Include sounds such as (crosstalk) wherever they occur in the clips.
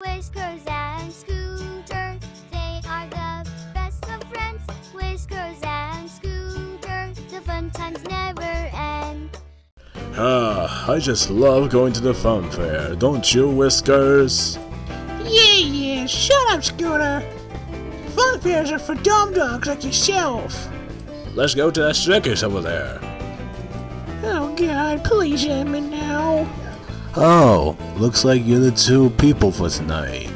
Whiskers and Scooter, they are the best of friends. Whiskers and Scooter, the fun times never end. Ah, I just love going to the fun fair, don't you, Whiskers? Yeah, yeah, shut up, Scooter. Fun fairs are for dumb dogs like yourself. Let's go to that circus over there. Oh, God, please end me now. Oh, looks like you're the two people for tonight.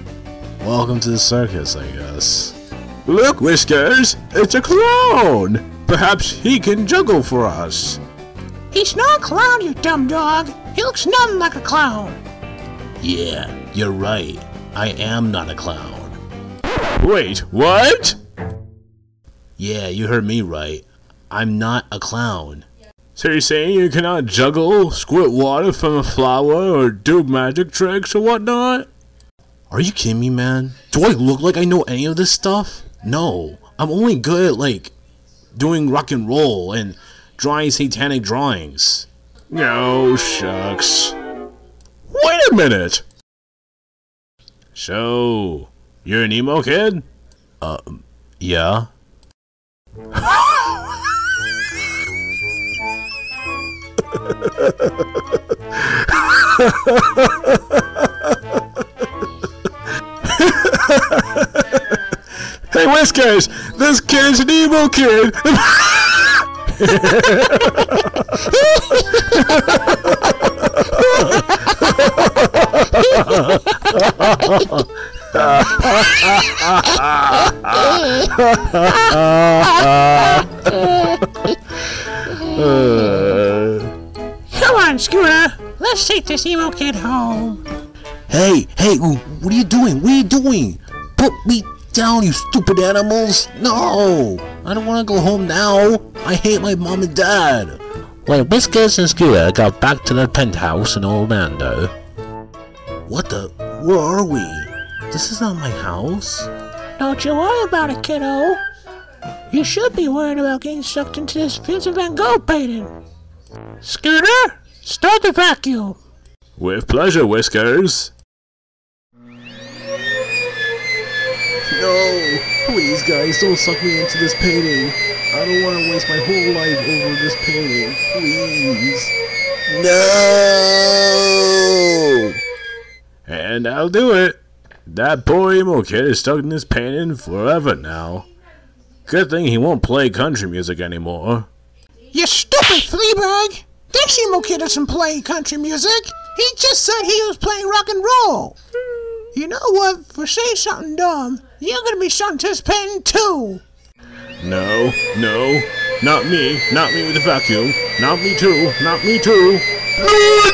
Welcome to the circus, I guess. Look, Whiskers! It's a clown! Perhaps he can juggle for us. He's not a clown, you dumb dog. He looks nothing like a clown. Yeah, you're right. I am not a clown. Wait, what? Yeah, you heard me right. I'm not a clown. So you're saying you cannot juggle, squirt water from a flower, or do magic tricks or whatnot? Are you kidding me, man? Do I look like I know any of this stuff? No, I'm only good at, like, doing rock and roll and drawing satanic drawings. No, shucks. Wait a minute! So, you're an emo kid? Uh, yeah. (laughs) (laughs) hey, Whiskers! This kid's an emo kid! On, (laughs) (laughs) Scooter. Let's take this emo kid home. Hey, hey, what are you doing? What are you doing? Put me down, you stupid animals! No! I don't want to go home now. I hate my mom and dad. When Whiskers and Scooter got back to their penthouse in Orlando. What the? Where are we? This is not my house. Don't you worry about it, kiddo. You should be worried about getting sucked into this Vincent Van Gogh painting. Scooter, start the vacuum. With pleasure, Whiskers. No! Please, guys, don't suck me into this painting. I don't want to waste my whole life over this painting. Please. No! And I'll do it. That poor emo kid is stuck in this painting forever now. Good thing he won't play country music anymore. You stupid fleabag! This emo kid doesn't play country music. He just said he was playing rock and roll. You know what? For saying something dumb, you're gonna be sent to this painting too. No, no, not me, not me with the vacuum, not me too, not me too. No,